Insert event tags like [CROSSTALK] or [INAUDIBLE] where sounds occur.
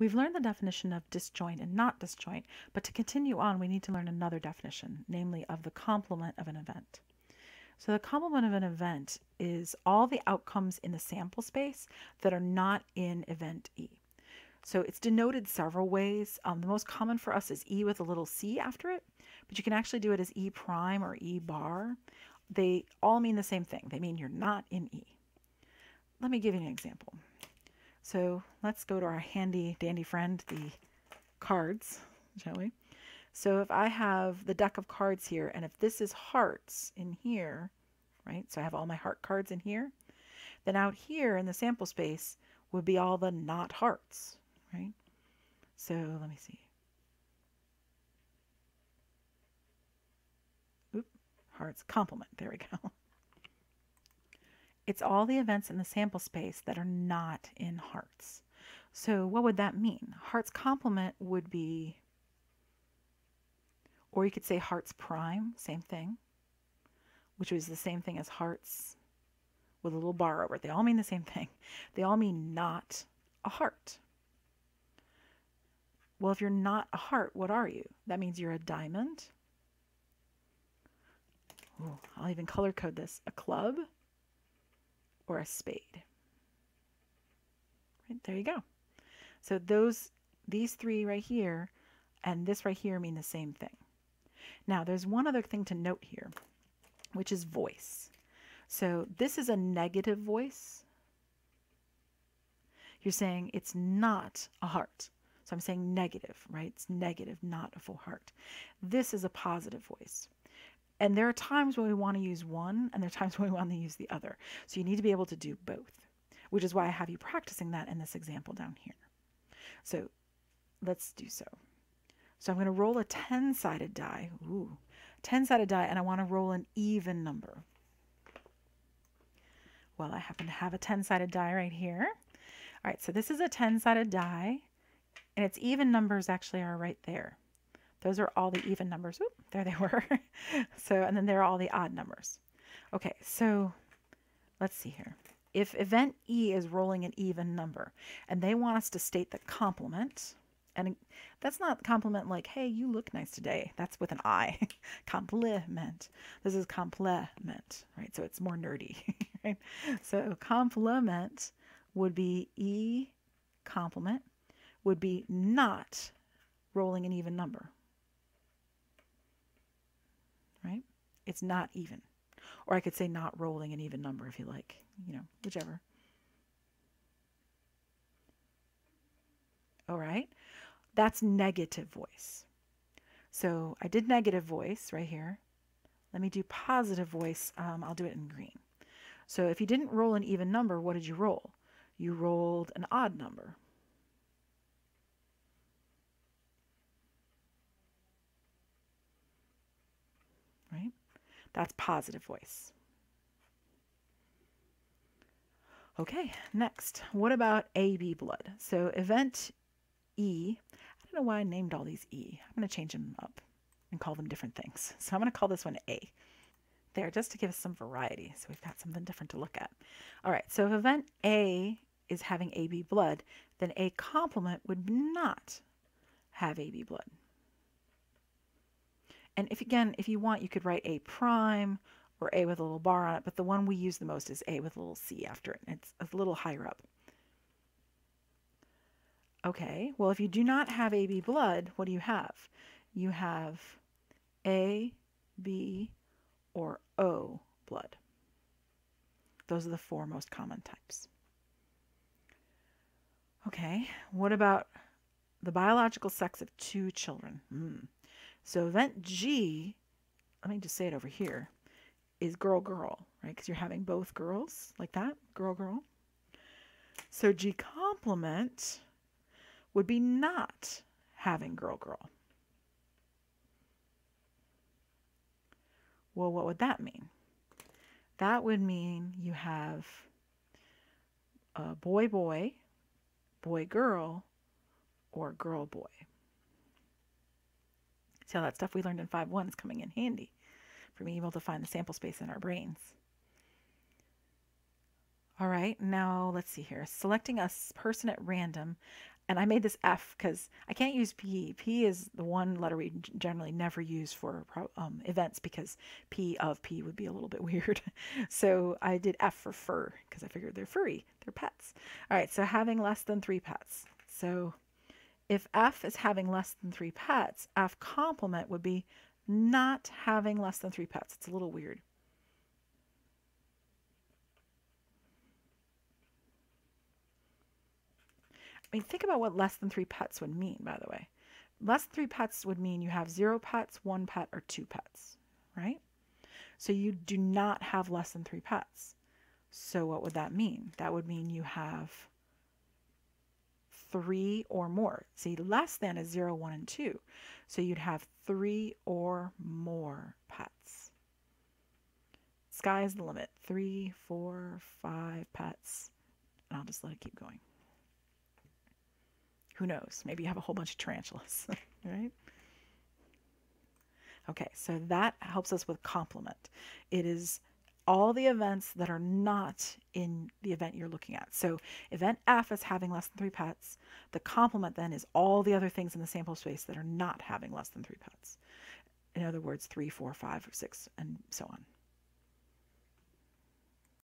We've learned the definition of disjoint and not disjoint, but to continue on, we need to learn another definition, namely of the complement of an event. So the complement of an event is all the outcomes in the sample space that are not in event E. So it's denoted several ways. Um, the most common for us is E with a little c after it, but you can actually do it as E prime or E bar. They all mean the same thing. They mean you're not in E. Let me give you an example. So let's go to our handy dandy friend, the cards, shall we? So if I have the deck of cards here, and if this is hearts in here, right? So I have all my heart cards in here. Then out here in the sample space would be all the not hearts, right? So let me see. Oop, hearts complement. There we go. [LAUGHS] It's all the events in the sample space that are not in hearts. So what would that mean? Hearts complement would be, or you could say hearts prime, same thing, which is the same thing as hearts with a little bar over it. They all mean the same thing. [LAUGHS] They all mean not a heart. Well, if you're not a heart, what are you? That means you're a diamond. Ooh, I'll even color code this. A club or a spade. Right, there you go. So those these three right here and this right here mean the same thing. Now there's one other thing to note here, which is voice. So this is a negative voice. You're saying it's not a heart. So I'm saying negative, right? It's negative, not a full heart. This is a positive voice. And there are times when we want to use one, and there are times [LAUGHS] when we want to use the other. So you need to be able to do both, which is why I have you practicing that in this example down here. So let's do so. So I'm going to roll a 10 sided die. Ooh, 10 sided die, and I want to roll an even number. Well, I happen to have a 10 sided die right here. All right, so this is a 10 sided die, and its even numbers actually are right there. Those are all the even numbers. Oop, there they [LAUGHS] were. so, and then there are all the odd numbers. Okay, so let's see here. If event E is rolling an even number and they want us to state the complement, and that's not compliment like, hey, you look nice today. That's with an I. [LAUGHS] complement. This is complement, right? So it's more nerdy, [LAUGHS] right? So complement would be E complement would be not rolling an even number right? It's not even. Or I could say not rolling an even number if you like, you know, whichever. All right, that's negative voice. So I did negative voice right here. Let me do positive voice. Um, I'll do it in green. So if you didn't roll an even number, what did you roll? You rolled an odd number. right? That's positive voice. Okay, next, what about AB blood? So event E, I don't know why I named all these E. I'm going to change them up and call them different things. So I'm going to call this one A. There, just to give us some variety. So we've got something different to look at. All right, so if event A is having AB blood, then A complement would not have AB blood. And if again, if you want, you could write A prime or A with a little bar on it, but the one we use the most is A with a little C after it. It's a little higher up. Okay, well, if you do not have AB blood, what do you have? You have A, B, or O blood. Those are the four most common types. Okay, what about the biological sex of two children? Mm. So event G, let me just say it over here, is girl girl, right? Because you're having both girls like that, girl girl. So G complement would be not having girl girl. Well, what would that mean? That would mean you have a boy boy, boy girl, or girl boy. See how that stuff we learned in 5.1 is coming in handy for being able to find the sample space in our brains. All right, now let's see here. Selecting a person at random And I made this F because I can't use P. P is the one letter we generally never use for um, events because P of P would be a little bit [LAUGHS] weird. so I did F for fur because I figured they're furry, they're pets. All right, so having less than three pets. So if F is having less than three pets, F complement would be not having less than three pets. It's a little weird. I mean, think about what less than three pets would mean, by the way. Less than three pets would mean you have zero pets, one pet, or two pets, right? So you do not have less than three pets. So what would that mean? That would mean you have three or more. See, less than is zero, one, and two. So you'd have three or more pets. Sky's the limit. Three, four, five pets. And I'll just let it keep going. Who knows? Maybe you have a whole bunch of tarantulas, [LAUGHS] right? Okay, so that helps us with complement. It is all the events that are not in the event you're looking at. So event F is having less than three pets. The complement then is all the other things in the sample space that are not having less than three pets. In other words, three, four, five, or six, and so on.